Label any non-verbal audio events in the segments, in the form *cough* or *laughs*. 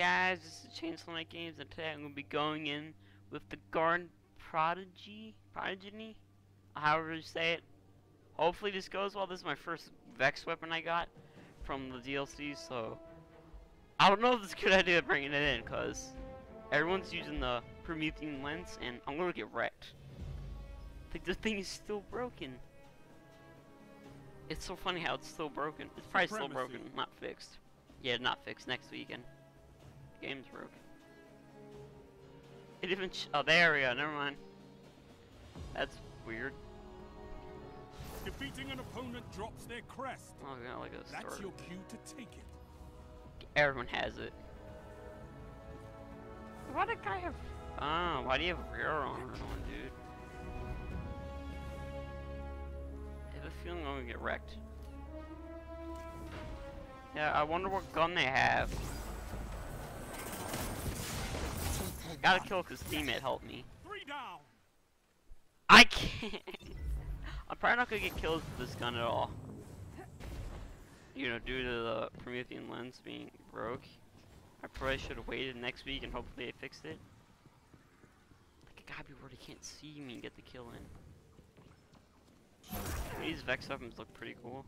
guys? This is Chainsaw Knight Games, and today I'm going to be going in with the Guard Prodigy? Progeny? However you say it. Hopefully this goes well. This is my first Vex weapon I got from the DLC, so... I don't know if it's a good idea bringing it in, because everyone's using the Promethean lens, and I'm going to get wrecked. Like, the thing is still broken. It's so funny how it's still broken. It's probably still broken, not fixed. Yeah, not fixed. Next weekend. Game's broken. It even. Oh, there we go. Never mind. That's weird. Defeating an opponent drops their crest. Oh, yeah, like a That's start. your cue to take it. Everyone has it. Why did guy have? Ah, why do you have rear armor on, dude? I have a feeling I'm gonna get wrecked. Yeah, I wonder what gun they have. Gotta kill his teammate helped me. Three down. I can't. *laughs* I'm probably not gonna get killed with this gun at all. You know, due to the Promethean lens being broke. I probably should have waited next week and hopefully they fixed it. Like, it gotta be where they can't see me and get the kill in. These Vex weapons look pretty cool.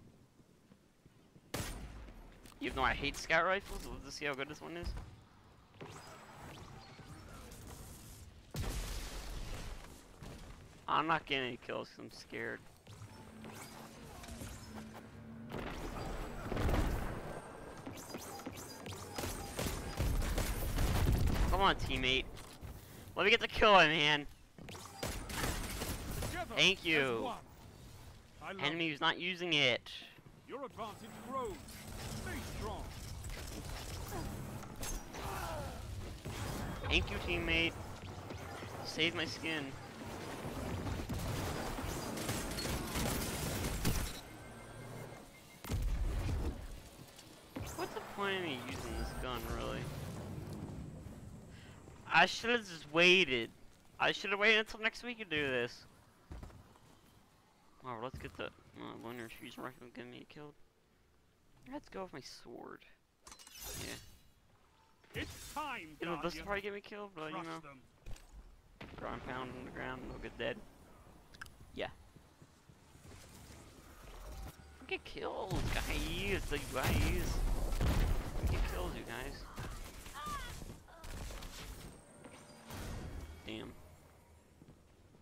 Even though I hate scout rifles, let's see how good this one is. I'm not getting any kills 'cause I'm scared. Come on, teammate. Let me get the kill man. Thank you. one. I love Enemy who's not using it. Your advantage grows. Stay strong. Thank you, teammate. Save my skin. I should have just waited. I should have waited until next week to do this. Alright, let's get the uh, lunar fuse rifle get me killed. Let's go with my sword. Yeah. It's time, You know, this will probably get me killed, but you know, them. ground pound on the ground, they'll get dead. Yeah. Get kills, guys, the guys. Get kills, you guys. Damn.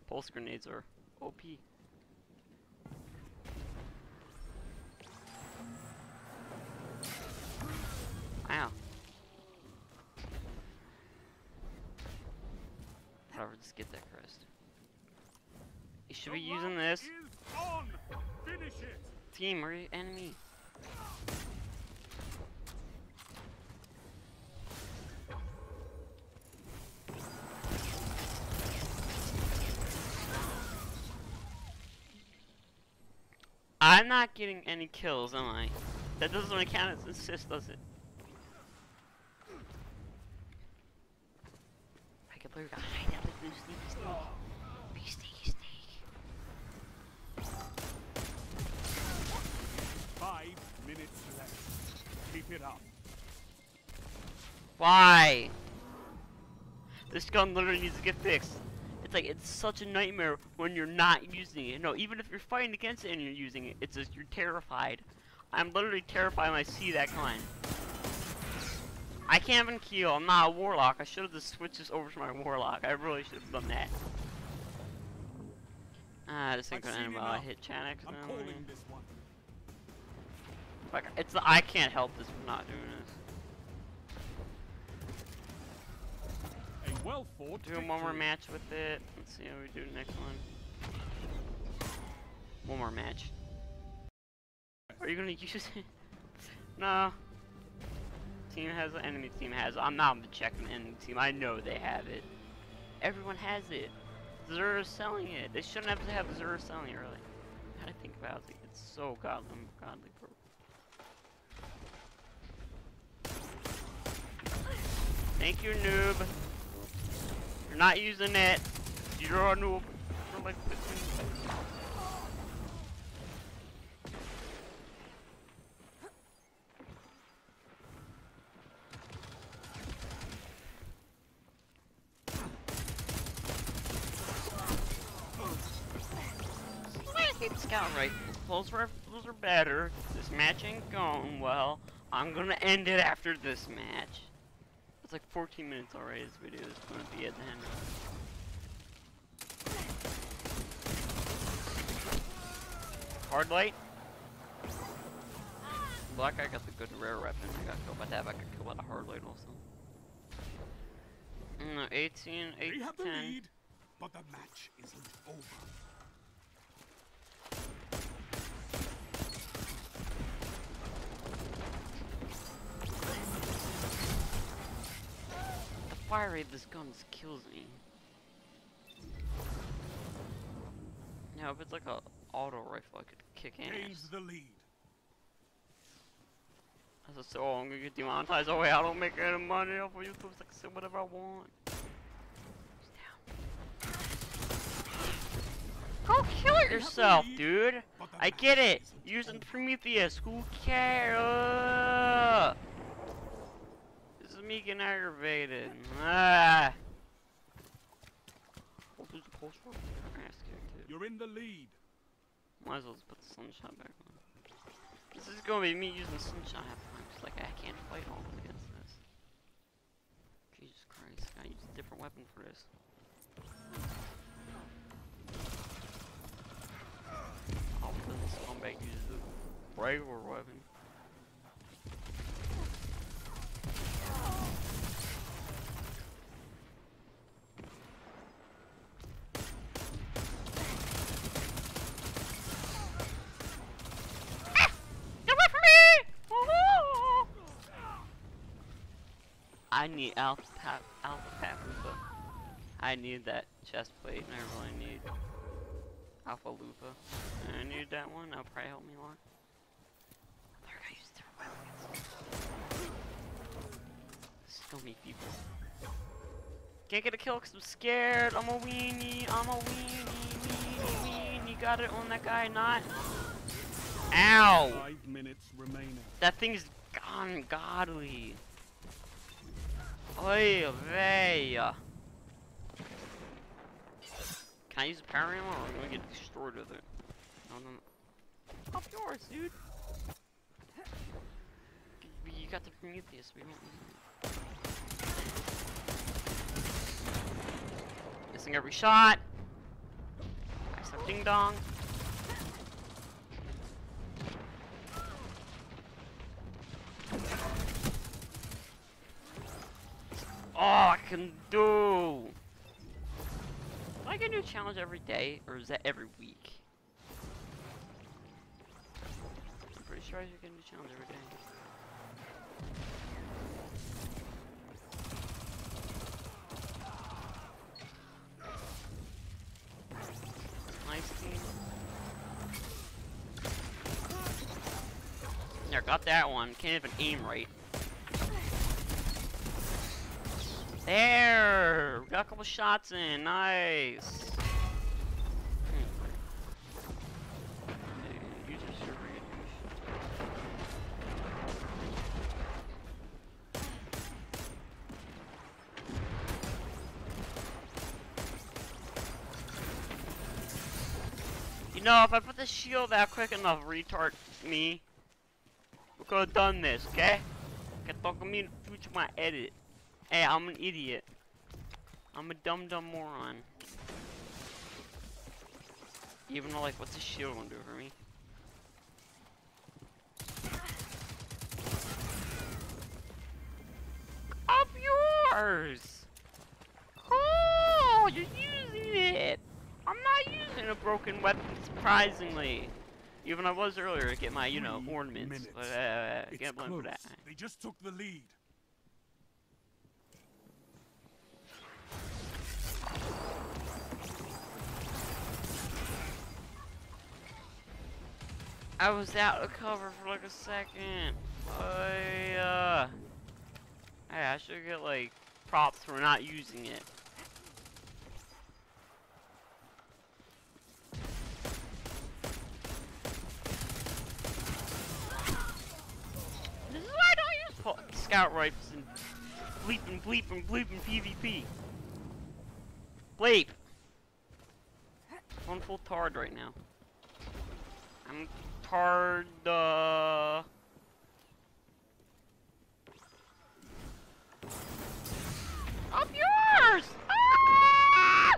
Pulse grenades are OP. Ow. Whatever, just get that crest. You should be using this. is on. Finish it. Team, where are you? Enemy. I'm not getting any kills, am I? That doesn't really count as assist, does it? I can play hide out with blue sneaky snake. Be sneaky snake. Five minutes left. Keep it up. Why? This gun literally needs to get fixed. It's like it's such a nightmare when you're not using it. No, even if you're fighting against it and you're using it, it's just you're terrified. I'm literally terrified when I see that gun. I can't even kill. I'm not a warlock. I should have just switched this over to my warlock. I really should have done that. Ah, this ain't gonna end well. I hit Chanex I'm calling this one. Like it's I can't help this from not doing this. A well fought. Do one more match with it. Let's see how we do next one. One more match. Are you gonna *laughs* use it? no. Team has it, enemy team has. I'm not gonna check the enemy team. I know they have it. Everyone has it. Xur's selling it. They shouldn't have to have Zera selling it, really. I think about it. It's so godly, godly broke. Thank you, noob not using that. You're on the scout rifle. Those rifles are better. This match ain't going well. I'm gonna end it after this match. It's like 14 minutes already. This video is gonna be at the end. Hard light. Black guy got the good rare weapon. I got killed by that. I got killed by the hard light also. No, 18, 8, They have the 10. lead, but the match isn't over. Fire rate this gun kills me. Now, if it's like a auto rifle, I could kick Gains ass. the lead. Said, so I'm gonna get demonetized. Oh wait, I don't make any money off of YouTube, so I can say whatever I want. Go kill yourself, dude. I get it. Using. Prometheus. Who cares? Me getting aggravated. Ah. There's a pulse rifle. Ass kick, too. You're in the lead. Might as well just put the sunshot back on. This is gonna be me using sunshot half the time, 'cause, like I can't fight all against this. Jesus Christ, I use a different weapon for this. Oh, this scumbag uses a regular weapon. I need alpha alpha paprika. I need that chest plate, and I really need Alpha Lupi. And I need that one. That'll probably help me a lot. They're gonna use different weapons. So many people. Can't get a kill because I'm scared. I'm a weenie. I'm a weenie. Weenie. Weenie. Got it on that guy. Not. Ow! Five minutes remaining. That thing's gone godly. Oy vey. Can I use a power ammo or am I gonna get destroyed with it? No, no, no. Up yours, dude. You got the Prometheus, we don't need it. Missing every shot. Nice up ding dong. Oh, I can do. Do I get a new challenge every day, or is that every week? I'm pretty sure I should get a new challenge every day. There, got that one. Can't even aim right. There! We got a couple shots in. Nice. You know, if I put the shield out quick enough, retard me, we could have done this, okay? Can talk me in my edit. Hey, I'm an idiot. I'm a dumb dumb moron. Even though, like, what's a shield gonna do for me? Up yours! Oh, you're using it! I'm not using a broken weapon, surprisingly. Even I was earlier to get my, you know, ornaments. But, uh, I It's can't blame close. for that. They just took the lead. I was out of cover for like a second. I, uh... I should get, like, props for not using it. This is why I don't use scout rifles and bleep and bleep and bleep and PvP. Bleep! I'm full tard right now. I'm toward the. Up yours! Ah!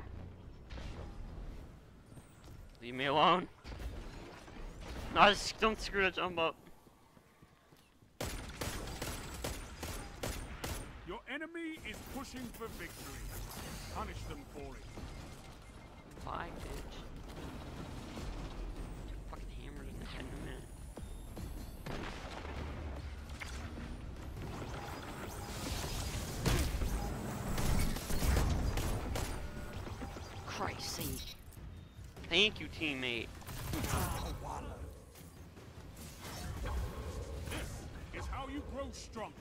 Leave me alone. No, just don't screw the jump up. Your enemy is pushing for victory. Punish them for it. Bye, bitch. Thank you, teammate. This is how you grow stronger.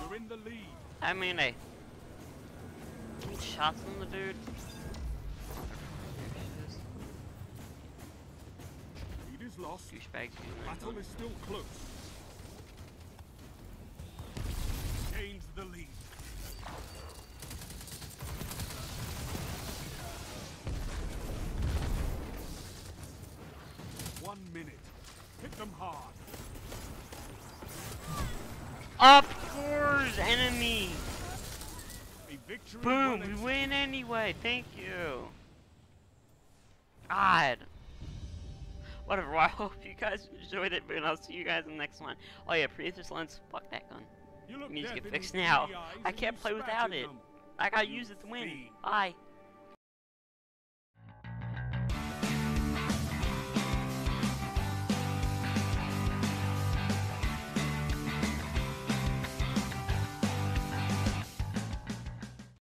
You're in the lead. I mean, I. Shots on the dude? Lead is lost. Douchebag Battle is still close. Up yours, enemy! Boom! We win anyway. Thank you. God. Whatever. Well, I hope you guys enjoyed it, and I'll see you guys in the next one. Oh yeah, Prometheus lens. Fuck that gun. You needs to get fixed now. I can't play without it. them. I gotta use it to win. Bye.